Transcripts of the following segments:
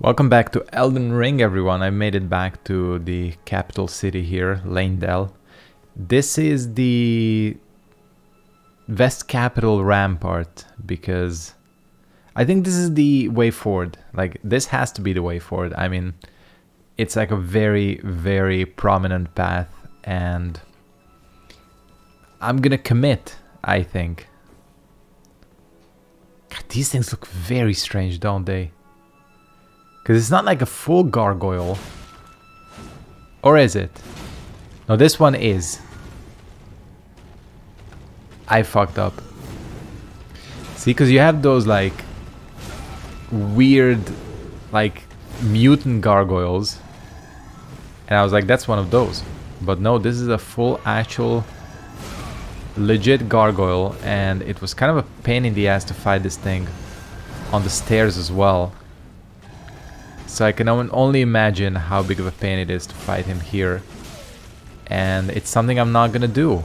Welcome back to Elden Ring, everyone. I made it back to the capital city here, Leyndell. This is the West Capital Rampart because I think this is the way forward. Like, this has to be the way forward. I mean, it's like a very, very prominent path, and I'm gonna commit, I think. God, these things look very strange, don't they? Because it's not like a full gargoyle. Or is it? No, this one is. I fucked up. See, because you have those like weird, like mutant gargoyles. And I was like, that's one of those. But no, this is a full actual legit gargoyle. And it was kind of a pain in the ass to fight this thing on the stairs as well. So I can only imagine how big of a pain it is to fight him here. And it's something I'm not gonna do.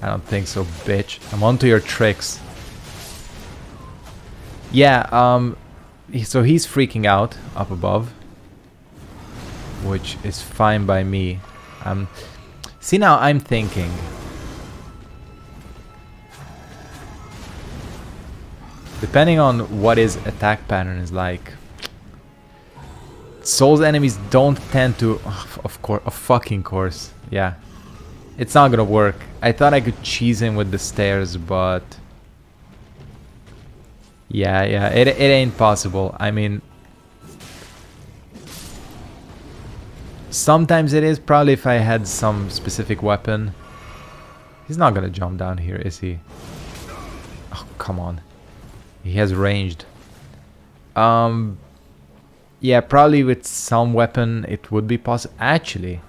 I don't think so, bitch. I'm onto your tricks. Yeah, um, so he's freaking out up above. Which is fine by me. Um, see now I'm thinking. Depending on what his attack pattern is like. Souls enemies don't tend to... Of course, of fucking course. Yeah. It's not gonna work. I thought I could cheese him with the stairs, but... Yeah, yeah, it, it ain't possible. I mean... Sometimes it is, probably if I had some specific weapon. He's not gonna jump down here, is he? Oh, come on. He has ranged. Um, yeah, probably with some weapon it would be possible. Actually,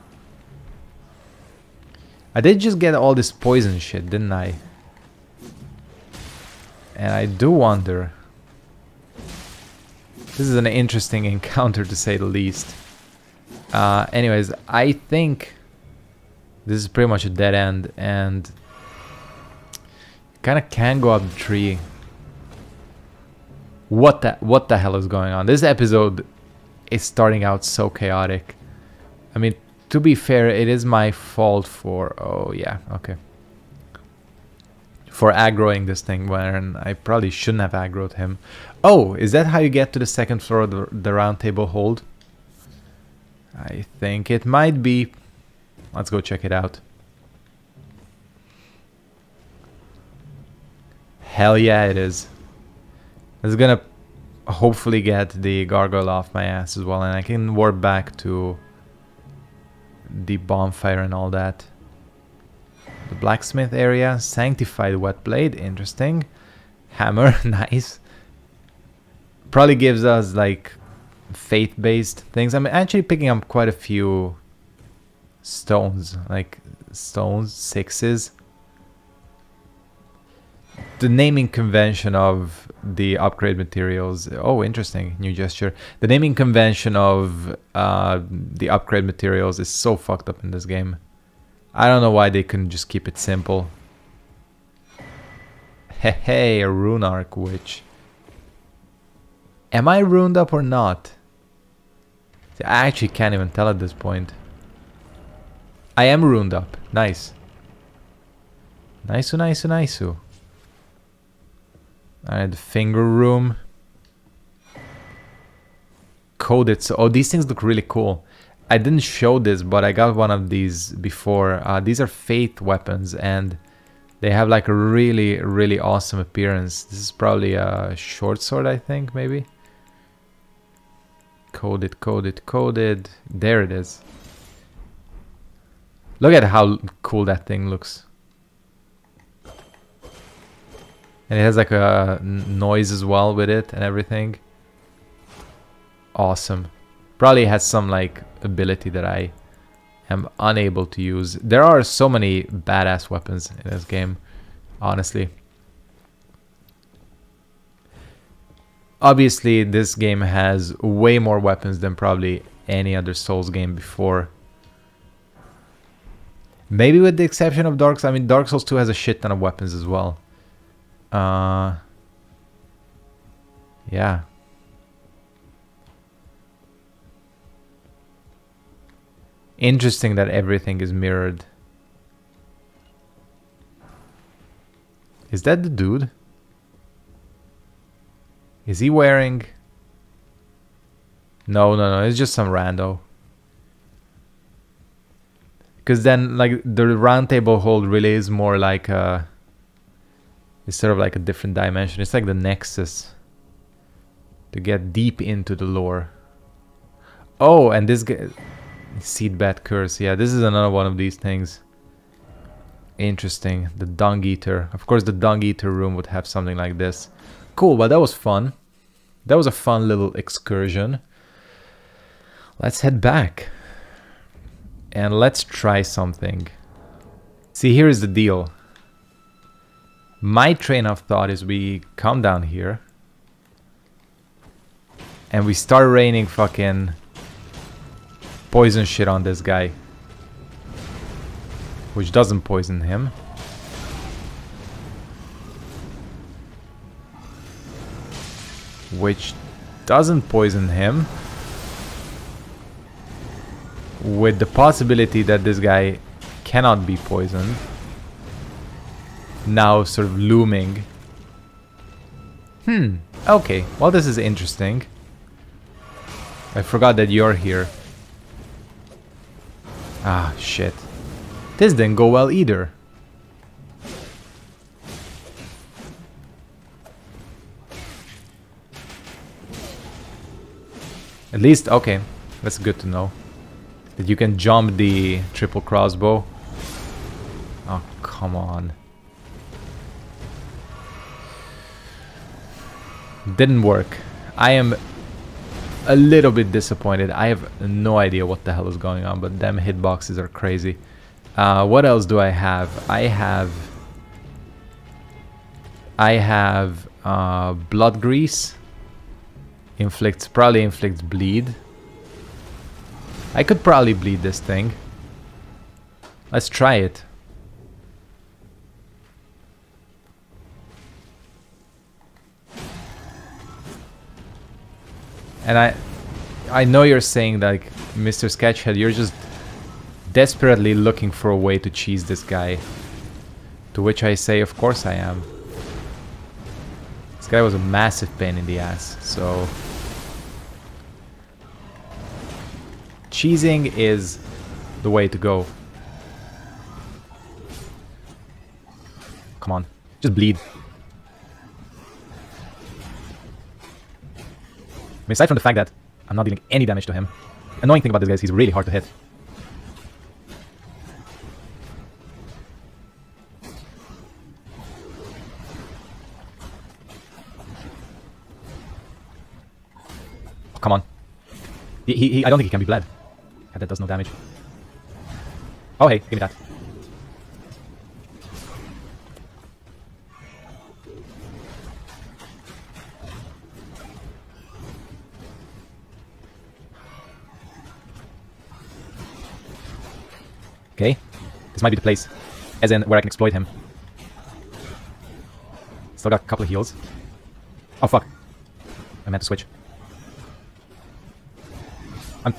I did just get all this poison shit, didn't I? And I do wonder. This is an interesting encounter to say the least. Uh, anyways, I think this is pretty much a dead end and kind of can go up the tree what the what the hell is going on? This episode is starting out so chaotic. I mean, to be fair, it is my fault for oh yeah, okay. For aggroing this thing when I probably shouldn't have aggroed him. Oh, is that how you get to the second floor of the, the round table hold? I think it might be. Let's go check it out. Hell yeah, it is. It's gonna hopefully get the gargoyle off my ass as well and I can warp back to the bonfire and all that. The blacksmith area, sanctified wet blade, interesting. Hammer, nice. Probably gives us like faith-based things. I'm actually picking up quite a few stones, like stones, sixes the naming convention of the upgrade materials. Oh, interesting. New gesture. The naming convention of uh, the upgrade materials is so fucked up in this game. I don't know why they couldn't just keep it simple. Hey, hey, a rune arc witch. Am I ruined up or not? I actually can't even tell at this point. I am ruined up. Nice. Nice, nice, nice. Alright, the finger room. Coded. So, oh, these things look really cool. I didn't show this, but I got one of these before. Uh, these are faith weapons, and they have like a really, really awesome appearance. This is probably a short sword, I think, maybe. Coded, coded, coded. There it is. Look at how cool that thing looks. And it has like a noise as well with it and everything. Awesome. Probably has some like ability that I am unable to use. There are so many badass weapons in this game, honestly. Obviously, this game has way more weapons than probably any other Souls game before. Maybe with the exception of Dark Souls. I mean, Dark Souls 2 has a shit ton of weapons as well. Uh, Yeah. Interesting that everything is mirrored. Is that the dude? Is he wearing... No, no, no, it's just some rando. Because then, like, the round table hold really is more like a... It's sort of like a different dimension. It's like the Nexus. To get deep into the lore. Oh, and this guy... Seedbed Curse. Yeah, this is another one of these things. Interesting. The Dung Eater. Of course, the Dung Eater room would have something like this. Cool, well, that was fun. That was a fun little excursion. Let's head back. And let's try something. See, here is the deal. My train of thought is we come down here. And we start raining fucking poison shit on this guy. Which doesn't poison him. Which doesn't poison him. With the possibility that this guy cannot be poisoned. Now sort of looming. Hmm, okay. Well, this is interesting. I forgot that you're here. Ah, shit. This didn't go well either. At least, okay, that's good to know. That you can jump the triple crossbow. Oh, come on. Didn't work. I am a little bit disappointed. I have no idea what the hell is going on, but them hitboxes are crazy. Uh, what else do I have? I have... I have uh, blood grease. Inflicts, probably inflicts bleed. I could probably bleed this thing. Let's try it. And I I know you're saying like Mr. Sketchead, you're just desperately looking for a way to cheese this guy. To which I say, of course I am. This guy was a massive pain in the ass, so... Cheesing is the way to go. Come on, just bleed. I mean, aside from the fact that I'm not dealing any damage to him, annoying thing about this guy is he's really hard to hit. Oh, come on. He, he, he, I don't think he can be bled. That does no damage. Oh hey, give me that. Okay. This might be the place. As in, where I can exploit him. Still got a couple of heals. Oh, fuck. I meant to switch. I'm...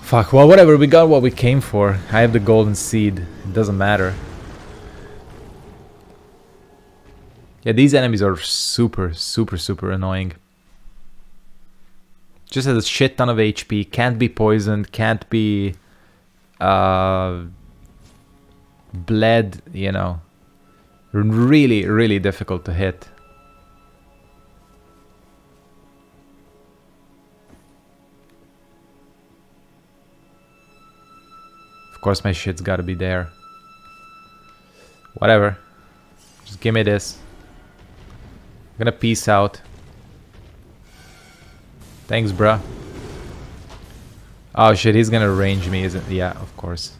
Fuck, well, whatever. We got what we came for. I have the golden seed. It doesn't matter. Yeah, these enemies are super, super, super annoying. Just has a shit ton of HP, can't be poisoned, can't be uh, bled, you know. Really, really difficult to hit. Of course my shit's gotta be there. Whatever. Just give me this. I'm gonna peace out. Thanks, bruh. Oh shit, he's gonna range me, isn't Yeah, of course.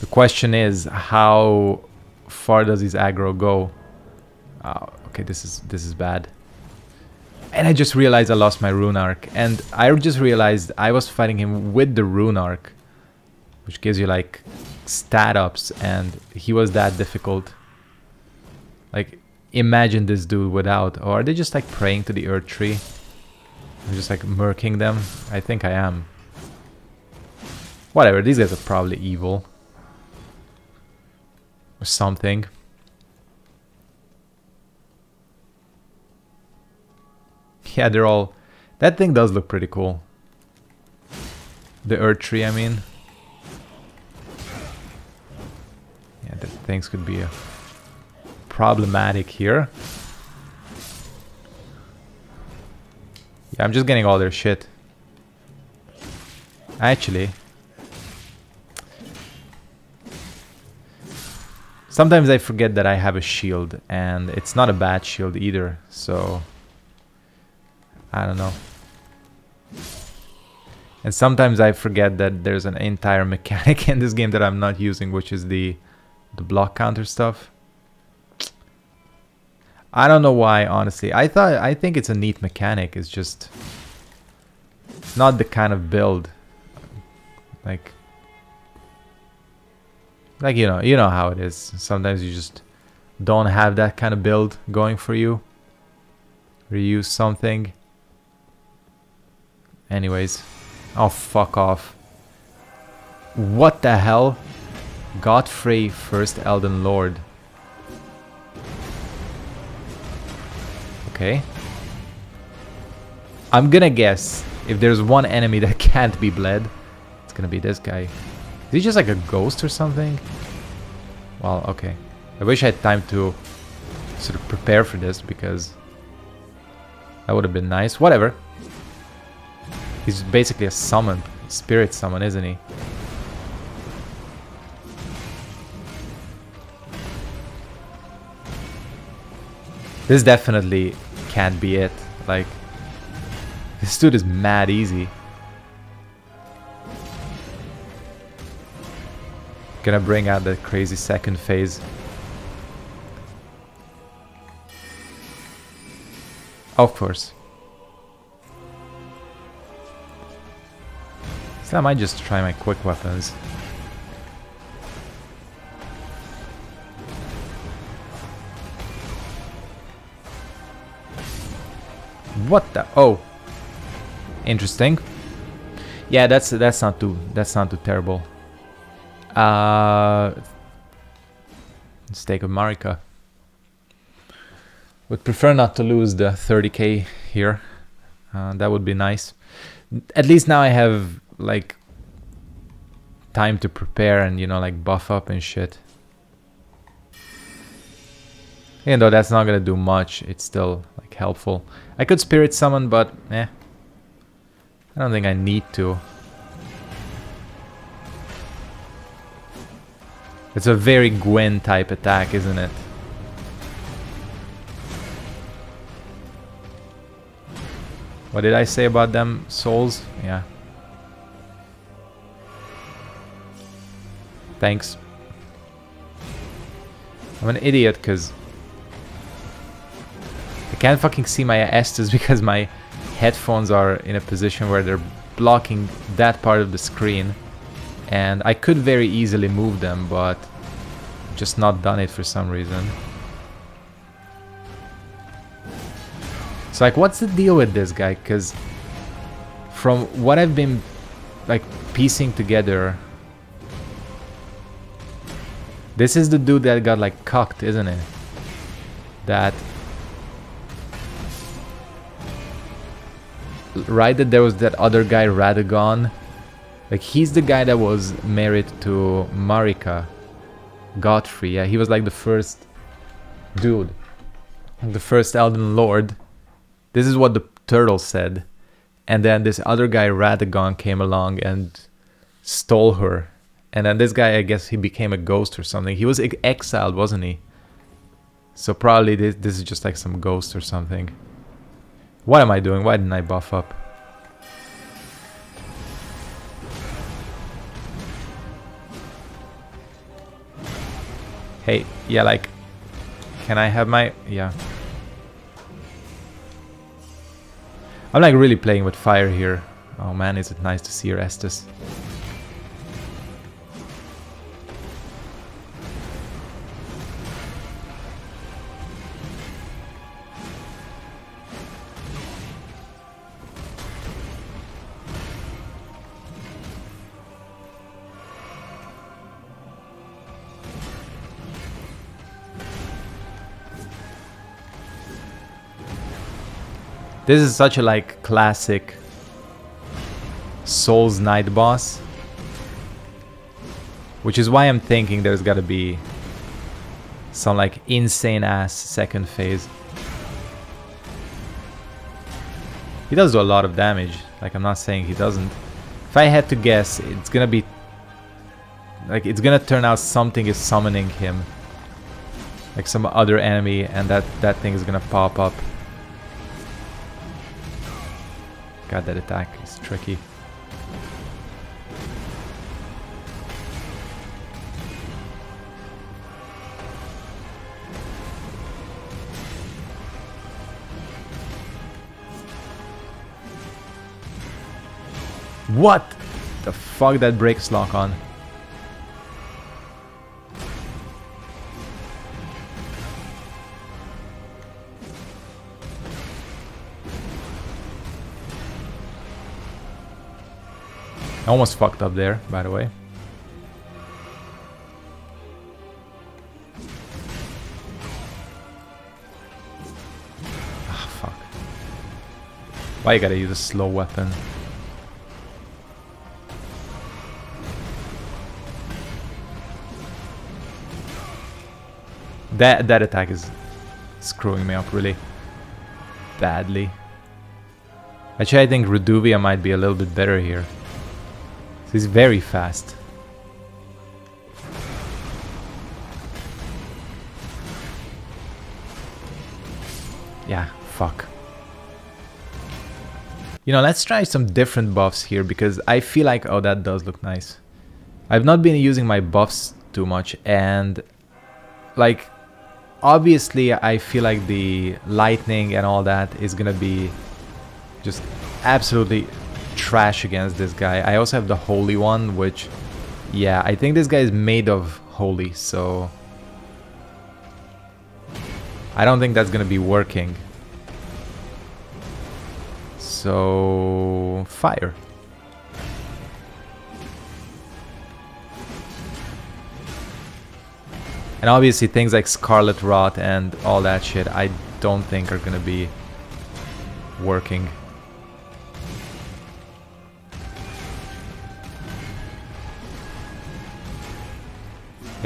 The question is, how far does his aggro go? Oh, okay, this is this is bad. And I just realized I lost my rune arc. And I just realized I was fighting him with the rune arc. Which gives you like stat ups and he was that difficult. Imagine this dude without. Or are they just like praying to the Erdtree? I'm just like murking them? I think I am. Whatever, these guys are probably evil. Or something. Yeah, they're all... That thing does look pretty cool. The Erdtree, I mean. Yeah, that things could be uh, problematic here. Yeah, I'm just getting all their shit. Actually. Sometimes I forget that I have a shield, and it's not a bad shield either, so... I don't know. And sometimes I forget that there's an entire mechanic in this game that I'm not using, which is the the block counter stuff. I don't know why, honestly. I thought I think it's a neat mechanic. It's just not the kind of build like like you know, you know how it is. Sometimes you just don't have that kind of build going for you. Reuse something. Anyways. Oh, fuck off. What the hell? Godfrey, first Elden Lord. Okay. I'm gonna guess if there's one enemy that can't be bled, it's gonna be this guy. Is he just like a ghost or something? Well, okay. I wish I had time to sort of prepare for this because that would have been nice. Whatever. He's basically a summon, spirit summon, isn't he? This definitely can't be it. Like, this dude is mad easy. Gonna bring out that crazy second phase. Of course. So I might just try my quick weapons. What the? Oh, interesting. Yeah, that's that's not too that's not too terrible. Uh, stake of Marika. Would prefer not to lose the 30k here. Uh, that would be nice. At least now I have like time to prepare and you know like buff up and shit. Even though that's not gonna do much, it's still helpful. I could spirit summon, but eh. I don't think I need to. It's a very Gwyn type attack, isn't it? What did I say about them souls? Yeah. Thanks. I'm an idiot because I can't fucking see my Estus because my headphones are in a position where they're blocking that part of the screen and I could very easily move them but just not done it for some reason. So like what's the deal with this guy because from what I've been like piecing together this is the dude that got like cocked, isn't it? That... Right that there was that other guy, Radagon. Like he's the guy that was married to Marika. Godfrey, yeah, he was like the first dude. The first Elden Lord. This is what the turtle said. And then this other guy, Radagon, came along and stole her and then this guy, I guess he became a ghost or something. He was exiled, wasn't he? So probably this, this is just like some ghost or something. What am I doing? Why didn't I buff up? Hey, yeah, like, can I have my, yeah. I'm like really playing with fire here. Oh man, is it nice to see your Estus. This is such a like classic Souls Knight boss. Which is why I'm thinking there's gotta be some like insane ass second phase. He does do a lot of damage, like I'm not saying he doesn't. If I had to guess, it's gonna be... Like, it's gonna turn out something is summoning him. Like some other enemy, and that, that thing is gonna pop up. God, that attack is tricky. What the fuck that breaks lock on? I almost fucked up there, by the way. Ah, fuck. Why you gotta use a slow weapon? That that attack is screwing me up really badly. Actually, I think Reduvia might be a little bit better here. He's very fast. Yeah, fuck. You know, let's try some different buffs here because I feel like, oh, that does look nice. I've not been using my buffs too much and like obviously I feel like the lightning and all that is gonna be just absolutely trash against this guy. I also have the holy one, which yeah, I think this guy is made of holy, so I don't think that's gonna be working. So fire. And obviously things like Scarlet Rot and all that shit I don't think are gonna be working.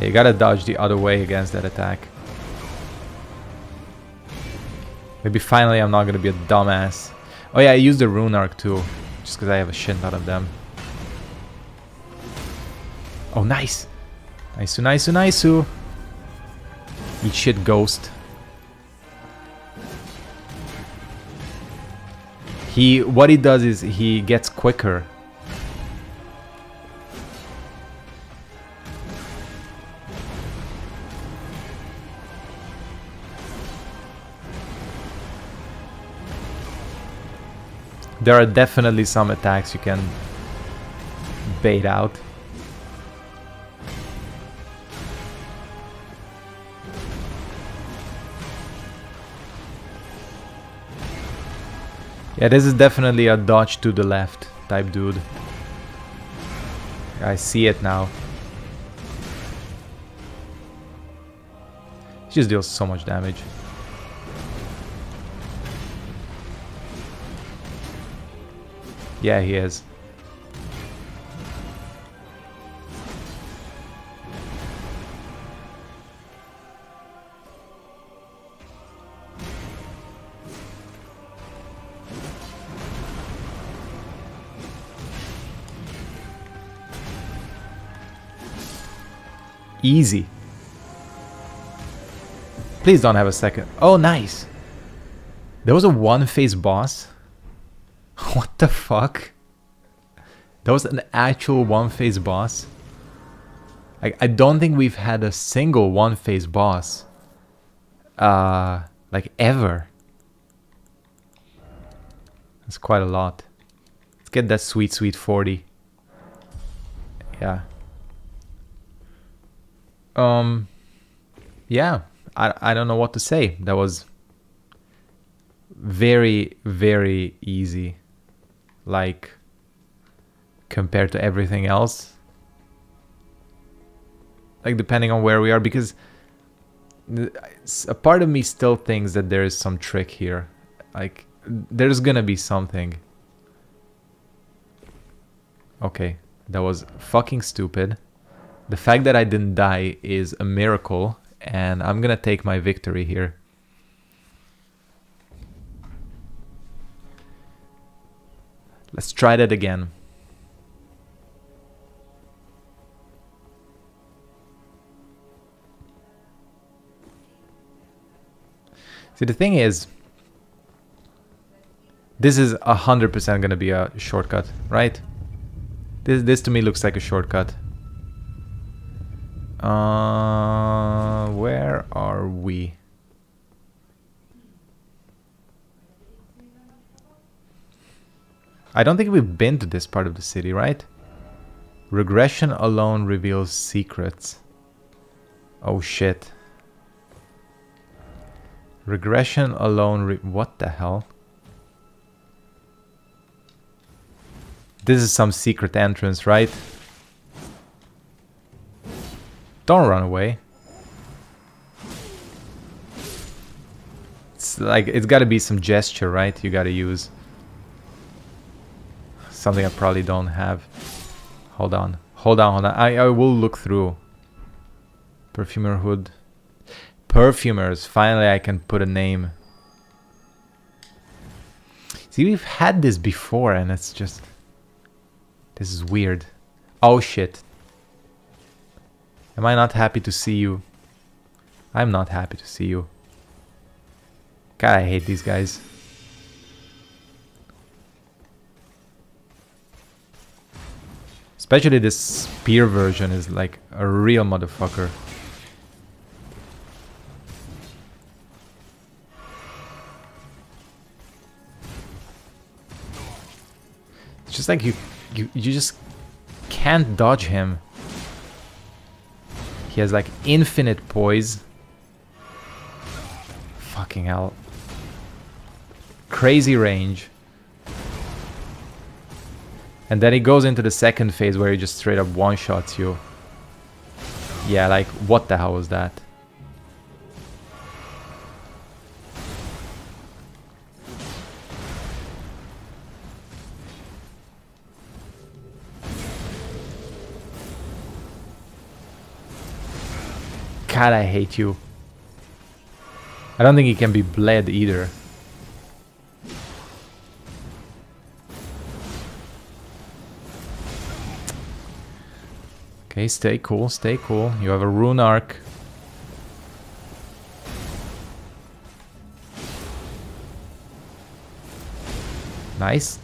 Yeah, you gotta dodge the other way against that attack. Maybe finally I'm not gonna be a dumbass. Oh yeah, I used the Rune Arc too, just because I have a shit ton of them. Oh, nice! Nice, nice, nice. Eat shit, ghost. He, what he does is he gets quicker. There are definitely some attacks you can bait out. Yeah, this is definitely a dodge to the left type dude. I see it now. He just deals so much damage. Yeah, he is. Easy. Please don't have a second. Oh, nice. There was a one-phase boss? What the fuck? That was an actual one-phase boss? I, I don't think we've had a single one-phase boss. Uh, like ever. That's quite a lot. Let's get that sweet, sweet 40. Yeah um, yeah, I, I don't know what to say. That was very, very easy. Like, compared to everything else. Like, depending on where we are, because a part of me still thinks that there is some trick here. Like, there's gonna be something. Okay, that was fucking stupid. The fact that I didn't die is a miracle, and I'm gonna take my victory here. Let's try that again. See, the thing is, this is a hundred percent gonna be a shortcut, right? This this to me looks like a shortcut. Uh, where are we? I don't think we've been to this part of the city, right? Regression alone reveals secrets. Oh shit. Regression alone what the hell? This is some secret entrance, right? Don't run away. It's like, it's gotta be some gesture, right? You gotta use. Something I probably don't have. Hold on. Hold on, hold on. I, I will look through. Perfumer hood. Perfumers. Finally, I can put a name. See, we've had this before, and it's just... This is weird. Oh, shit. Am I not happy to see you? I'm not happy to see you. God, I hate these guys. Especially this spear version is like a real motherfucker. It's just like you, you, you just can't dodge him. He has like infinite poise. Fucking hell. Crazy range. And then he goes into the second phase where he just straight up one-shots you. Yeah, like, what the hell was that? God, I hate you. I don't think he can be bled either. Okay, stay cool, stay cool. You have a rune arc. Nice.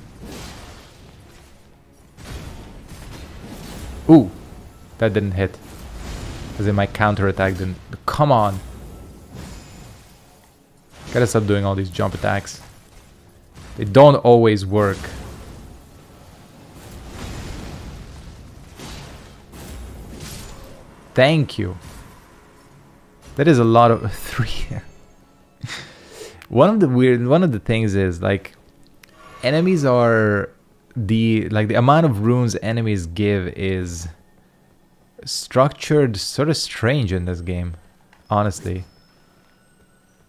Ooh, that didn't hit. Because in my counter attack didn't. Come on. Gotta stop doing all these jump attacks. They don't always work. Thank you. That is a lot of three. one of the weird, one of the things is like, enemies are the like the amount of runes enemies give is structured sort of strange in this game, honestly.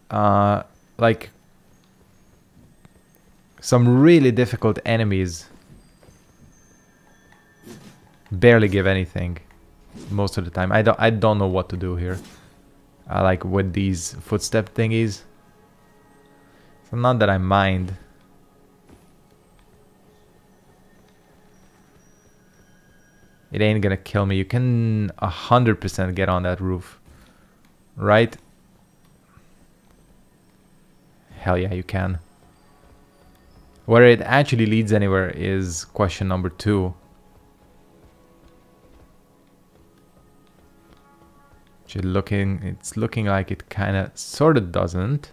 Uh, like some really difficult enemies barely give anything most of the time. I don't I don't know what to do here. Uh, like with these footstep thingies. So not that I mind. It ain't gonna kill me. You can 100% get on that roof. Right? Hell yeah, you can. Whether it actually leads anywhere is question number two. It's looking, it's looking like it kind of, sort of doesn't.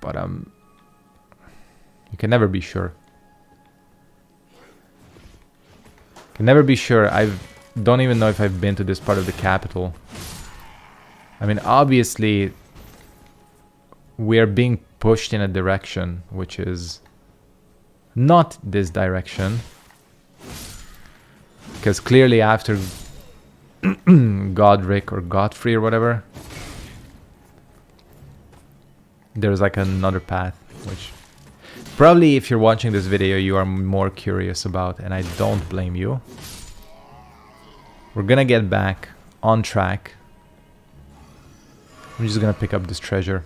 But um, you can never be sure. Can never be sure. I don't even know if I've been to this part of the capital. I mean, obviously, we are being pushed in a direction which is not this direction. Because clearly after Godric or Godfrey or whatever, there's like another path, which probably if you're watching this video you are more curious about, and I don't blame you. We're gonna get back on track. I'm just gonna pick up this treasure.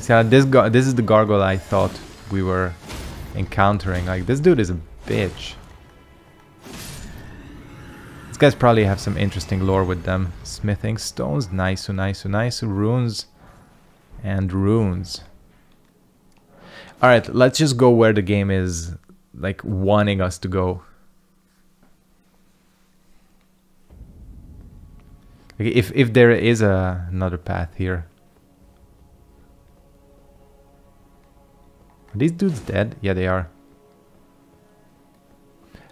See, uh, this this is the gargoyle I thought we were encountering. Like, this dude is a bitch. These guys probably have some interesting lore with them. Smithing stones, nice, nice, nice. Runes and runes. Alright, let's just go where the game is, like, wanting us to go. If, if there is a, another path here. Are these dudes dead? Yeah, they are.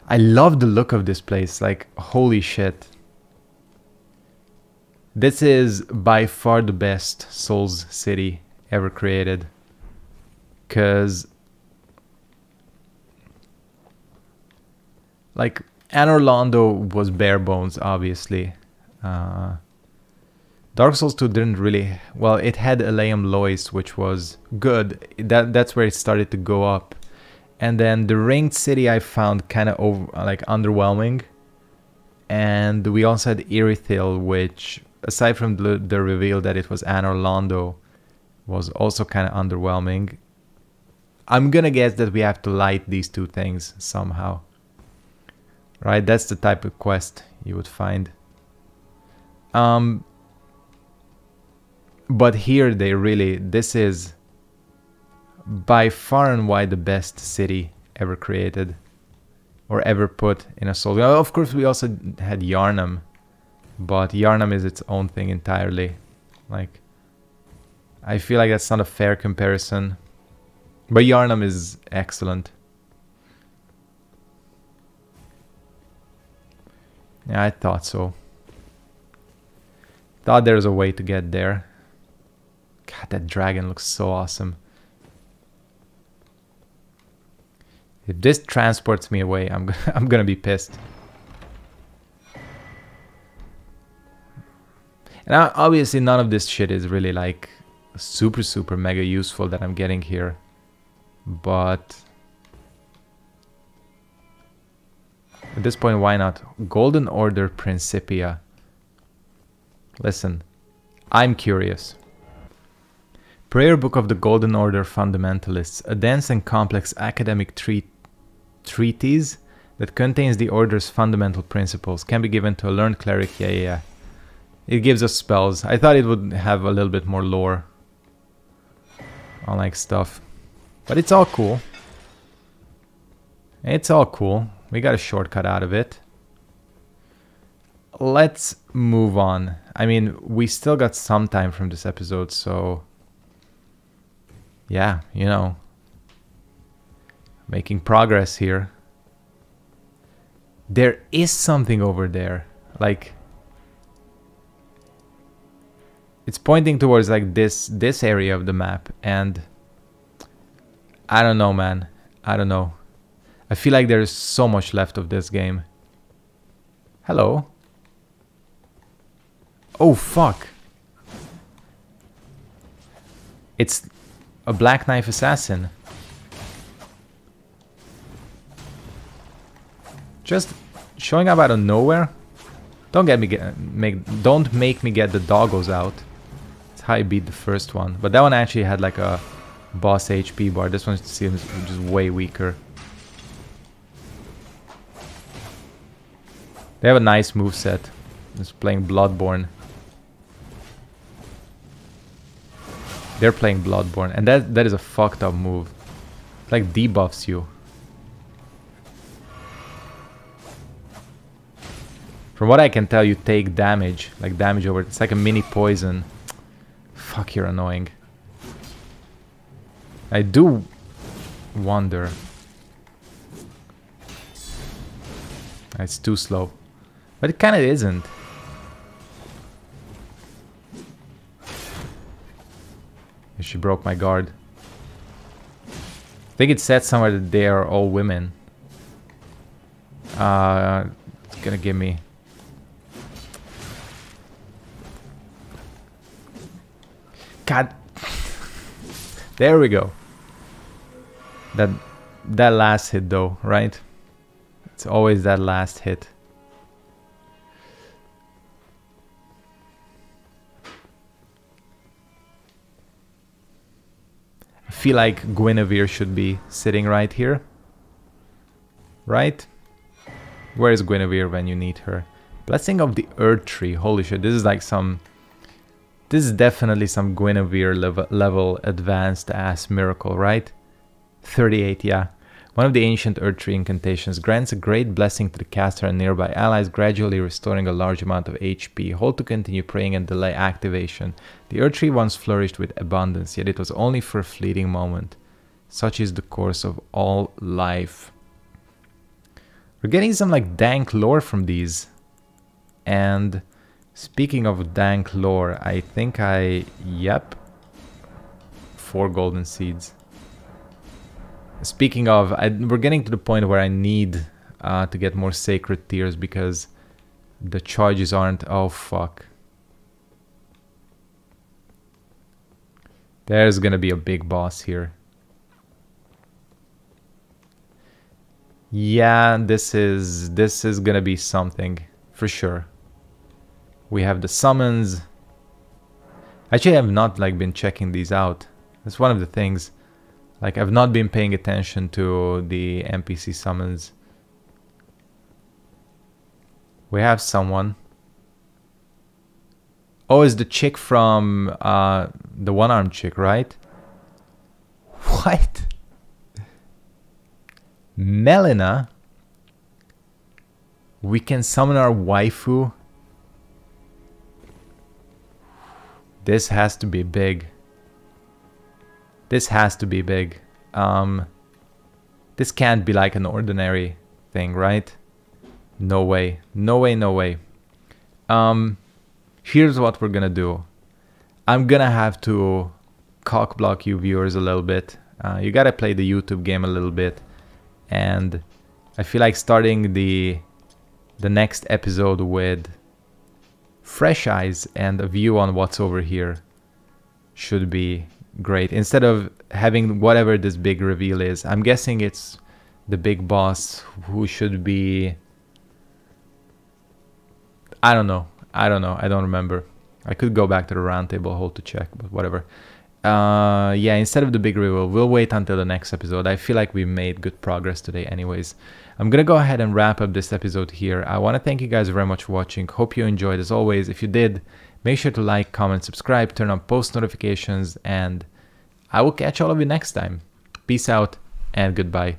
I love the look of this place. Like, holy shit. This is by far the best Souls city ever created. Because... Like, Anor Londo was bare bones, obviously. Uh, Dark Souls 2 didn't really well it had Eleum Loyce which was good. That that's where it started to go up. And then the ringed city I found kind of over like underwhelming. And we also had Irithyll which aside from the, the reveal that it was Anor Londo was also kind of underwhelming. I'm gonna guess that we have to light these two things somehow. Right? That's the type of quest you would find. Um but here they really this is by far and wide the best city ever created or ever put in a soul. Of course, we also had Yharnam, but Yharnam is its own thing entirely. Like, I feel like that's not a fair comparison, but Yharnam is excellent. Yeah, I thought so. Thought there was a way to get there. God, that dragon looks so awesome. If this transports me away, I'm, I'm gonna be pissed. And obviously none of this shit is really like super, super mega useful that I'm getting here. But... At this point, why not? Golden Order Principia. Listen, I'm curious. Prayer Book of the Golden Order Fundamentalists, a dense and complex academic treat treatise that contains the Order's fundamental principles, can be given to a learned cleric. Yeah, yeah, yeah. It gives us spells. I thought it would have a little bit more lore on like stuff. But it's all cool. It's all cool. We got a shortcut out of it. Let's move on. I mean, we still got some time from this episode, so yeah, you know, making progress here. There is something over there, like it's pointing towards like this this area of the map and I don't know man. I don't know. I feel like there's so much left of this game. Hello? Oh fuck. It's a Black Knife Assassin. Just showing up out of nowhere. Don't get me get make don't make me get the doggos out. That's how I beat the first one. But that one actually had like a boss HP bar. This one seems just way weaker. They have a nice move set. Just playing Bloodborne. They're playing Bloodborne, and that that is a fucked up move. It like debuffs you. From what I can tell, you take damage, like damage over. It's like a mini poison. Fuck, you're annoying. I do wonder. It's too slow. But it kind of isn't. And she broke my guard. I think it said somewhere that they are all women. Uh, it's gonna give me God. there we go. That that last hit though, right? It's always that last hit. Feel like Gwynevere should be sitting right here. Right? Where is Gwynevere when you need her? Blessing of the Erdtree. Holy shit, this is like some... This is definitely some Gwynevere level, level advanced ass miracle, right? 38, yeah. One of the ancient Erdtree incantations grants a great blessing to the caster and nearby allies, gradually restoring a large amount of HP. Hold to continue praying and delay activation. The Erdtree once flourished with abundance, yet it was only for a fleeting moment. Such is the course of all life. We're getting some like dank lore from these. And speaking of dank lore, I think I... Yep. Four golden seeds. Speaking of, I, we're getting to the point where I need uh, to get more sacred tears because the charges aren't... Oh, fuck. There's gonna be a big boss here. Yeah, this is this is gonna be something for sure. We have the summons. Actually, I have not like been checking these out. That's one of the things. Like I've not been paying attention to the NPC summons. We have someone. Oh, is the chick from uh, the one-armed chick, right? What? Melina? We can summon our waifu? This has to be big. This has to be big. Um, this can't be like an ordinary thing, right? No way. No way, no way. Um, here's what we're gonna do. I'm gonna have to cock block you viewers a little bit. Uh, you gotta play the YouTube game a little bit. And I feel like starting the the next episode with fresh eyes and a view on what's over here should be great. Instead of having whatever this big reveal is, I'm guessing it's the big boss who should be... I don't know. I don't know. I don't remember. I could go back to the Roundtable Hold to check, but whatever. Uh, yeah, instead of the big reveal, we'll wait until the next episode. I feel like we made good progress today anyways. I'm gonna go ahead and wrap up this episode here. I want to thank you guys very much for watching. Hope you enjoyed as always. If you did, make sure to like, comment, subscribe, turn on post notifications, and I will catch all of you next time. Peace out and goodbye.